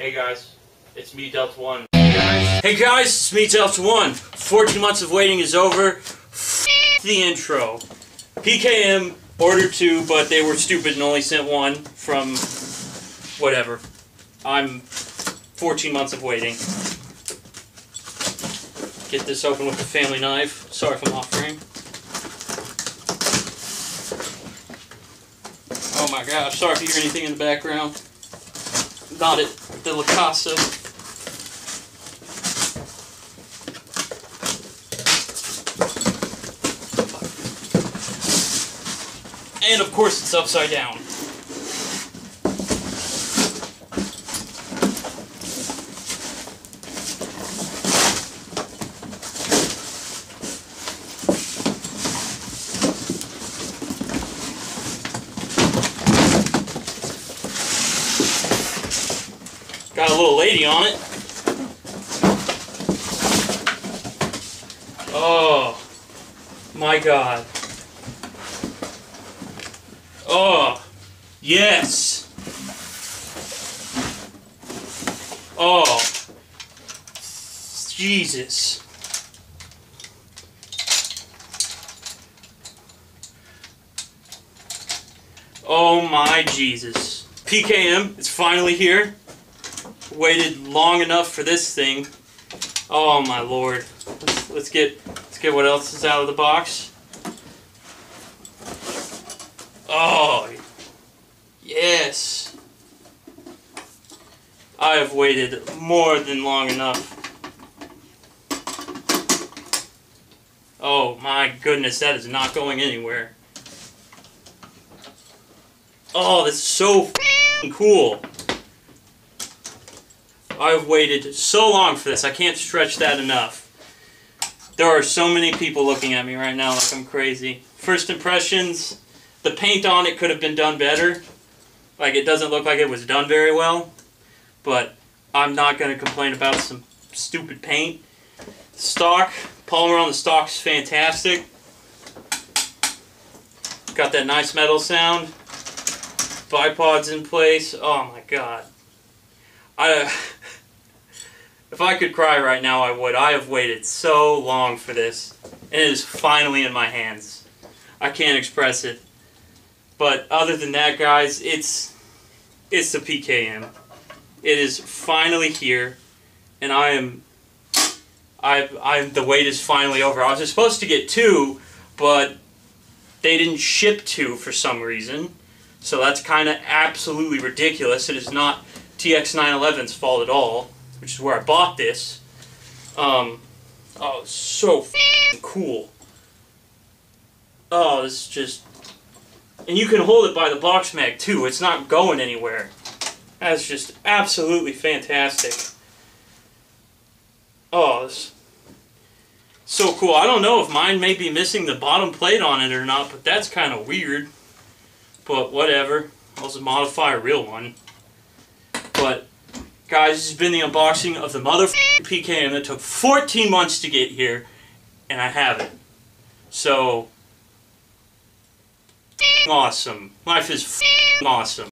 Hey guys, it's me, Delta One. Hey guys, it's me, Delta One. 14 months of waiting is over. F the intro. PKM ordered two, but they were stupid and only sent one from whatever. I'm 14 months of waiting. Get this open with a family knife. Sorry if I'm off frame. Oh my gosh, sorry if you hear anything in the background. Not at the La Casa. And of course it's upside down. Got a little lady on it. Oh, my God. Oh, yes. Oh, Jesus. Oh my Jesus. PKM, it's finally here waited long enough for this thing. Oh my lord. Let's, let's get let's get what else is out of the box. Oh yes. I have waited more than long enough. Oh my goodness, that is not going anywhere. Oh, that's so cool. I've waited so long for this. I can't stretch that enough. There are so many people looking at me right now like I'm crazy. First impressions, the paint on it could have been done better. Like it doesn't look like it was done very well. But I'm not going to complain about some stupid paint. Stock, polymer on the stock is fantastic. Got that nice metal sound. Bipods in place. Oh my god. I if I could cry right now I would. I have waited so long for this. And it is finally in my hands. I can't express it. But other than that guys, it's it's the PKM. It is finally here and I am I I the wait is finally over. I was supposed to get two, but they didn't ship two for some reason. So that's kind of absolutely ridiculous. It is not TX911's fault at all, which is where I bought this. Um, oh, so cool. Oh, this is just... And you can hold it by the box mag too. It's not going anywhere. That's just absolutely fantastic. Oh, this so cool. I don't know if mine may be missing the bottom plate on it or not, but that's kind of weird. But whatever. I'll just modify a real one. But, guys, this has been the unboxing of the mother PKM that took 14 months to get here. And I have it. So, awesome. Life is awesome.